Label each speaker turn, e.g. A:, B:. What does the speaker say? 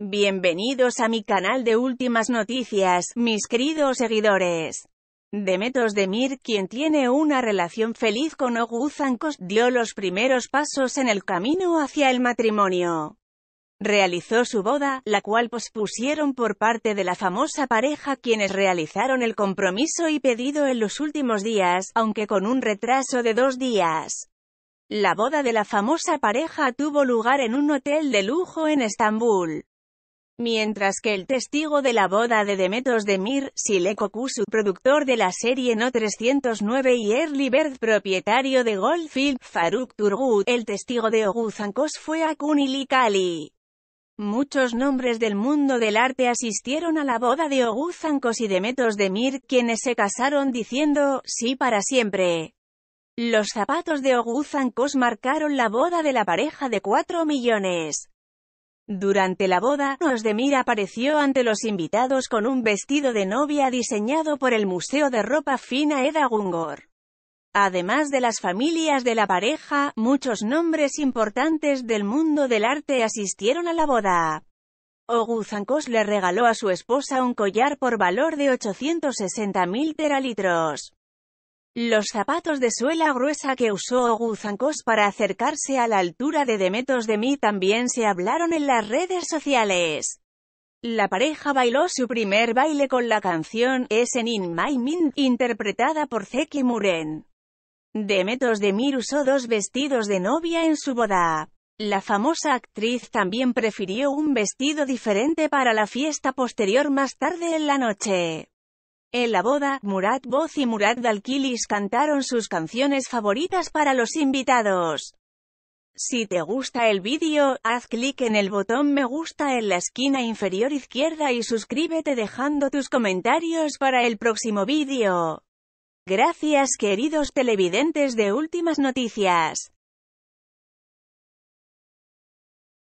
A: Bienvenidos a mi canal de últimas noticias, mis queridos seguidores. Demetos Demir, quien tiene una relación feliz con Oguzankos, dio los primeros pasos en el camino hacia el matrimonio. Realizó su boda, la cual pospusieron por parte de la famosa pareja quienes realizaron el compromiso y pedido en los últimos días, aunque con un retraso de dos días. La boda de la famosa pareja tuvo lugar en un hotel de lujo en Estambul. Mientras que el testigo de la boda de Demetos Demir, Sileko Kusu, productor de la serie No 309 y Early Bird, propietario de Goldfield, Faruk Turgut, el testigo de Oguzankos fue Akun Ilikali. Muchos nombres del mundo del arte asistieron a la boda de Oguzankos y Demetos Demir, quienes se casaron diciendo, sí para siempre. Los zapatos de Oguzankos marcaron la boda de la pareja de 4 millones. Durante la boda, Osdemir apareció ante los invitados con un vestido de novia diseñado por el Museo de Ropa Fina Eda Gungor. Además de las familias de la pareja, muchos nombres importantes del mundo del arte asistieron a la boda. Oguzankos le regaló a su esposa un collar por valor de 860.000 teralitros. Los zapatos de suela gruesa que usó Oguzankos para acercarse a la altura de Demetos de mí también se hablaron en las redes sociales. La pareja bailó su primer baile con la canción Esen in My interpretada por Zeki Muren. Demetos de Mir usó dos vestidos de novia en su boda. La famosa actriz también prefirió un vestido diferente para la fiesta posterior más tarde en la noche. En la boda, Murat Boz y Murat Dalkilis cantaron sus canciones favoritas para los invitados. Si te gusta el vídeo, haz clic en el botón me gusta en la esquina inferior izquierda y suscríbete dejando tus comentarios para el próximo vídeo. Gracias queridos televidentes de Últimas Noticias.